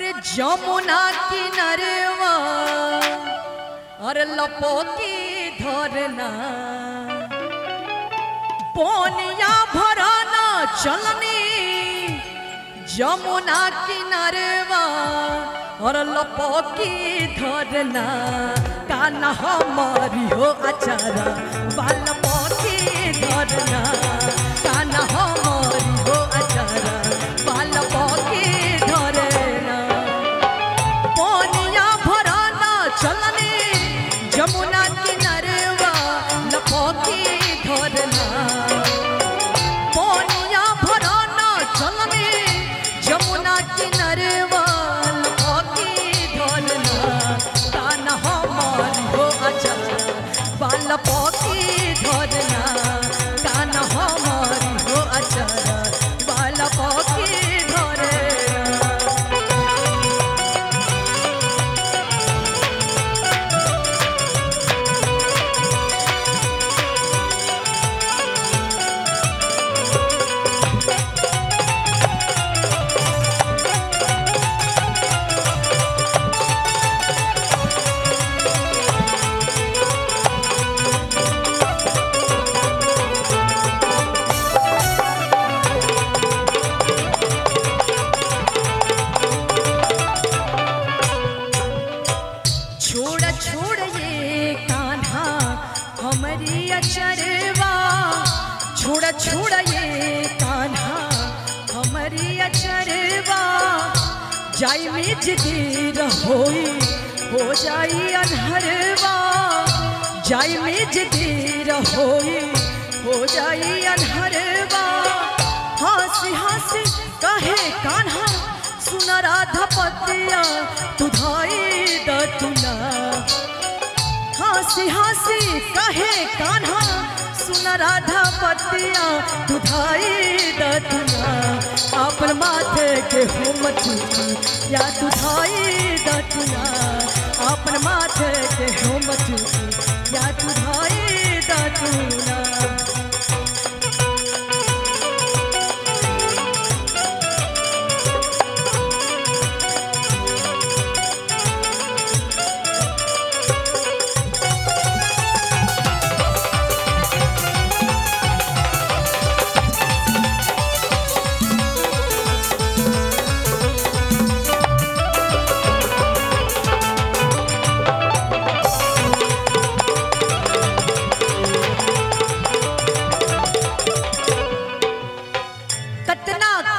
अरे जमुना किनारेवा अरे लपोकी धरना। पोनिया भराना चलनी, जमुना किनारेवा और लपोकी धरना। काना हमारी हो अचारा बाल पोकी धरना। पोकी धरना हमारी अचरवा। छोड़ छोड़ ये कान्हा, हमारी अचरवा। जाई में होई हो जाई अनहरवा। जाई में होई हो जाई अनहरवा। हँसी हँसी कहे कान्हा, सुना राधा पतिया तुधाई दतुना हँसी हँसी कहे कान्हा, सुन राधा पतिया तुधाई दतना अपन माथे के हो मचुकी या तुधाई दतना अपन माथे के हो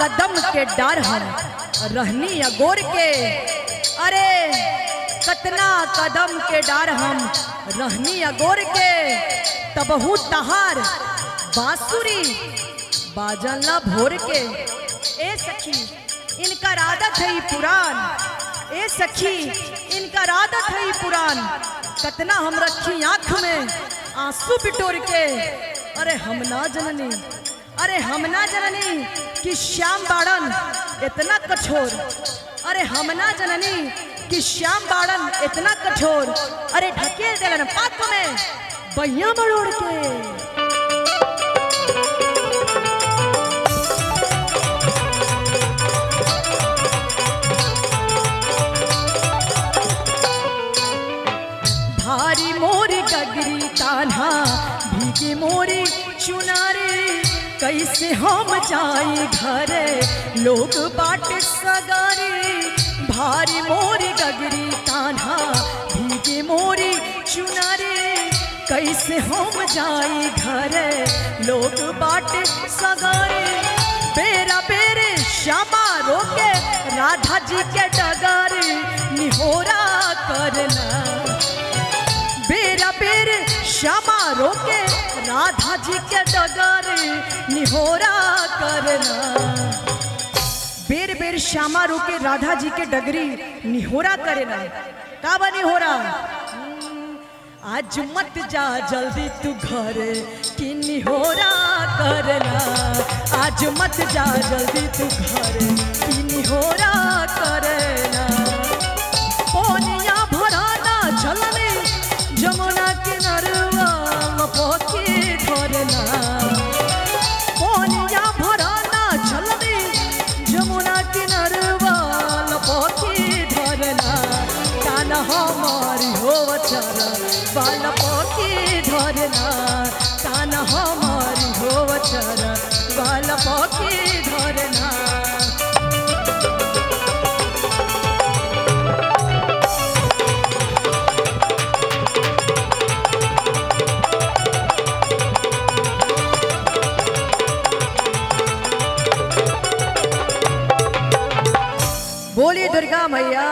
कदम के डर हम। रहनी अगोर के? अरे, कतना कदम के डर हम। रहनी अगोर के? तबहू तहार, बांसुरी बाजला भोर के। ए सखी, इनका आदत है पुरान। ए सखी, इनका आदत है पुरान। कतना हम रखी आँख में आँसू बिटोर के। अरे हम ना जननी अरे हम ना जननी कि श्याम बाड़न इतना कठोर। अरे हम ना जननी कि श्याम बाड़न इतना कठोर। अरे ढकेल देलन पाप में बैया मरोड़ के। भारी मोरी चुनारी, कैसे हम जाई घरे? लोग बाट सगारी, भारी मोरी गगरी तान्हा, भीगी मोरी चुनारी, कैसे हम जाए घरे? लोग बाट सगारी, बेरा बेरे श्यामा रोके, राधा जी के डगारी, निहोरा करना श्यामा रोके राधा जी के डगर निहोरा करना। बेर बेर श्यामा रोके राधा जी के डगरी निहोरा करना। का बा निहोरा? हम्म, आज मत जा जल्दी तू घर कि निहोरा करना। आज मत जा जल्दी तू घर कि निहोरा करना। हमारी हो वचना बाल पोके धरना कान हमारी हो वचना बाल पोके धरना बोलिए दुर्गा मैया